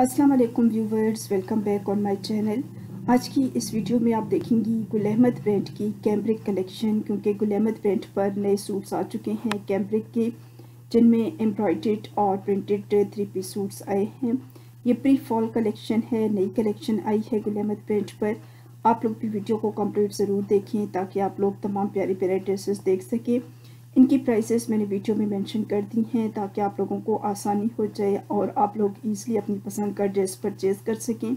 अस्सलाम वालेकुम viewers welcome back on my channel आज की इस वीडियो में आप देखेंगी गुल अहमद ब्रांड की कैम्ब्रिक कलेक्शन क्योंकि गुल अहमद ब्रांड पर नए सूट्स आ चुके हैं कैम्ब्रिक के, जिनमें एम्ब्रॉयड और प्रिंटेड थ्री पीस सूट्स आए हैं। ये प्री फॉल कलेक्शन है, नई कलेक्शन आई है गुल अहमद ब्रांड पर। आप लोग भी वीडियो को कंप्लीट ज़रूर देखें, ताकि आप लोग तमाम प्यारे प्यारे ड्रेसेस देख सकें। इनकी प्राइसेस मैंने वीडियो में मेंशन कर दी हैं ताकि आप लोगों को आसानी हो जाए और आप लोग ईज़िली अपनी पसंद का ड्रेस परचेज़ कर सकें।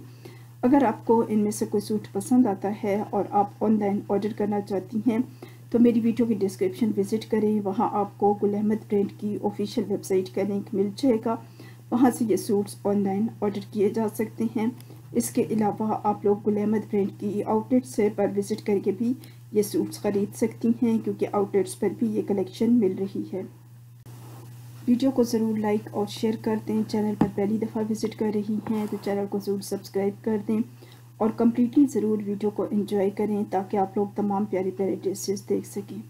अगर आपको इनमें से कोई सूट पसंद आता है और आप ऑनलाइन ऑर्डर करना चाहती हैं तो मेरी वीडियो की डिस्क्रिप्शन विज़िट करें। वहाँ आपको गुल अहमद ब्रांड की ऑफिशियल वेबसाइट का लिंक मिल जाएगा। वहाँ से ये सूट्स ऑनलाइन ऑर्डर किए जा सकते हैं। इसके अलावा आप लोग गुल अहमद ब्रांड की आउटलेट से पर विज़िट करके भी ये सूट्स ख़रीद सकती हैं, क्योंकि आउटलेट्स पर भी ये कलेक्शन मिल रही है। वीडियो को ज़रूर लाइक और शेयर कर दें। चैनल पर पहली दफ़ा विज़िट कर रही हैं तो चैनल को ज़रूर सब्सक्राइब कर दें और कम्प्लीटली ज़रूर वीडियो को एंजॉय करें, ताकि आप लोग तमाम प्यारे प्यारे ड्रेसेस देख सकें।